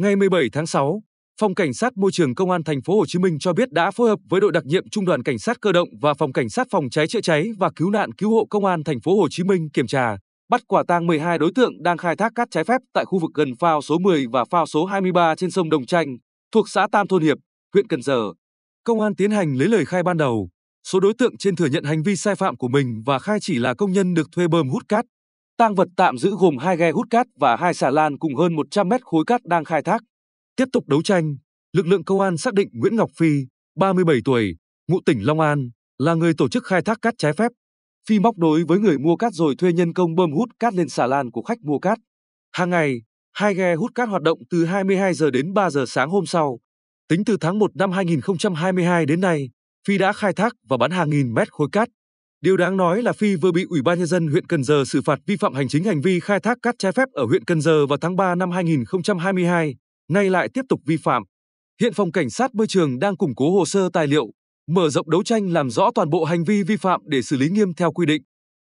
Ngày 17 tháng 6, Phòng Cảnh sát Môi trường Công an thành phố Hồ Chí Minh cho biết đã phối hợp với đội đặc nhiệm Trung đoàn Cảnh sát cơ động và Phòng Cảnh sát phòng cháy chữa cháy và cứu nạn cứu hộ Công an thành phố Hồ Chí Minh kiểm tra, bắt quả tang 12 đối tượng đang khai thác cát trái phép tại khu vực gần phao số 10 và phao số 23 trên sông Đồng Tranh, thuộc xã Tam Thôn Hiệp, huyện Cần Giờ. Công an tiến hành lấy lời khai ban đầu, số đối tượng trên thừa nhận hành vi sai phạm của mình và khai chỉ là công nhân được thuê bơm hút cát. Tang vật tạm giữ gồm hai ghe hút cát và hai xà lan cùng hơn 100 mét khối cát đang khai thác. Tiếp tục đấu tranh, lực lượng công an xác định Nguyễn Ngọc Phi, 37 tuổi, ngụ tỉnh Long An, là người tổ chức khai thác cát trái phép. Phi móc đối với người mua cát rồi thuê nhân công bơm hút cát lên xà lan của khách mua cát. Hàng ngày, hai ghe hút cát hoạt động từ 22 giờ đến 3 giờ sáng hôm sau. Tính từ tháng 1 năm 2022 đến nay, Phi đã khai thác và bán hàng nghìn mét khối cát. Điều đáng nói là Phi vừa bị Ủy ban nhân dân huyện Cần Giờ xử phạt vi phạm hành chính hành vi khai thác cát trái phép ở huyện Cần Giờ vào tháng 3 năm 2022, nay lại tiếp tục vi phạm. Hiện phòng cảnh sát môi trường đang củng cố hồ sơ tài liệu, mở rộng đấu tranh làm rõ toàn bộ hành vi vi phạm để xử lý nghiêm theo quy định.